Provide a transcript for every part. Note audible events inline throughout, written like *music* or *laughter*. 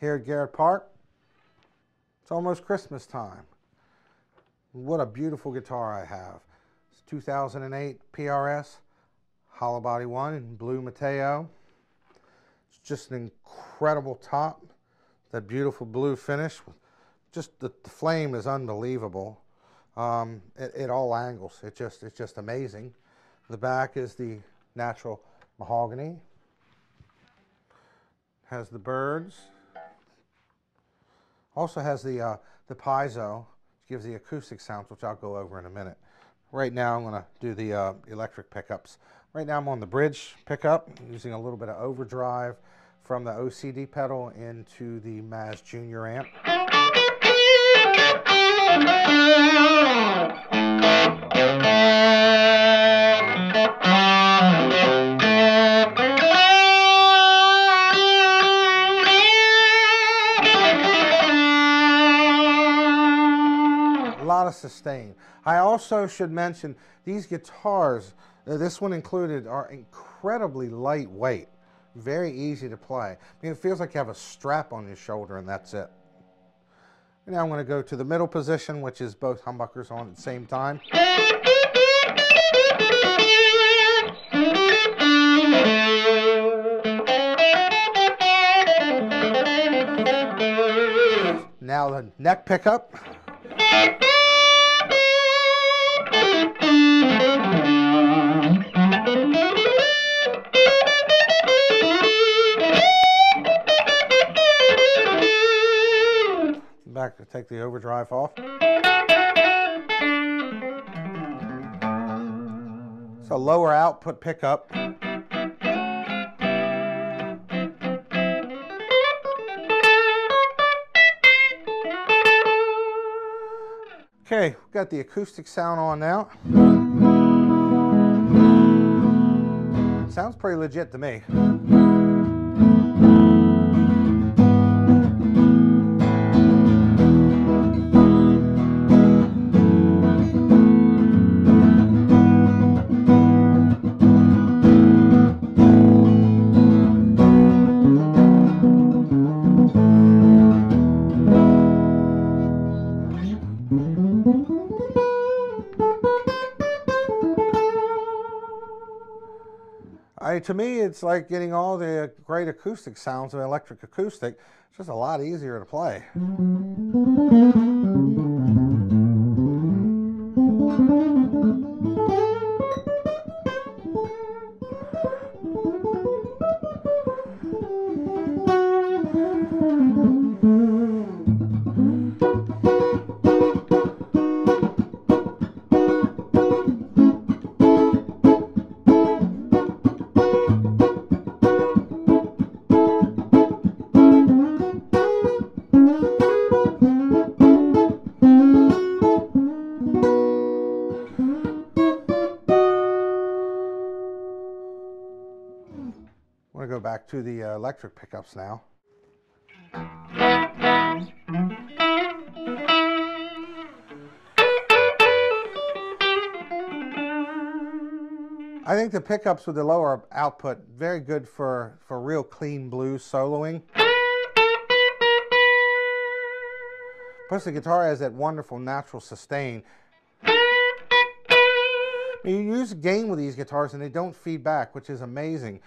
here at Garrett Park. It's almost Christmas time. What a beautiful guitar I have. It's 2008 PRS, hollow body one in blue Matteo. It's just an incredible top. That beautiful blue finish. Just the, the flame is unbelievable. Um, at, at all angles. It just it's just amazing. The back is the natural mahogany. Has the birds. Also has the uh, the piezo, which gives the acoustic sounds, which I'll go over in a minute. Right now I'm going to do the uh, electric pickups. Right now I'm on the bridge pickup, using a little bit of overdrive from the OCD pedal into the Maz Junior amp. *laughs* lot of sustain. I also should mention these guitars, uh, this one included, are incredibly lightweight, very easy to play. I mean, it feels like you have a strap on your shoulder and that's it. Now I'm going to go to the middle position, which is both humbuckers on at the same time. Now the neck pickup. Take the overdrive off. So lower output pickup. Okay, got the acoustic sound on now. Sounds pretty legit to me. I, to me, it's like getting all the great acoustic sounds of electric acoustic. It's just a lot easier to play. Back to the uh, electric pickups now. I think the pickups with the lower output, very good for, for real clean blues soloing. Plus the guitar has that wonderful natural sustain. You use gain with these guitars and they don't feed back, which is amazing.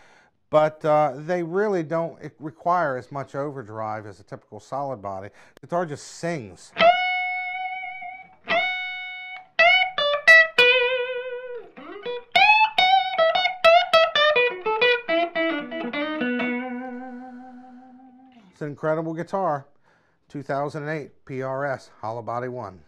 But uh, they really don't require as much overdrive as a typical solid body. The guitar just sings. It's an incredible guitar. 2008 PRS Hollow Body 1.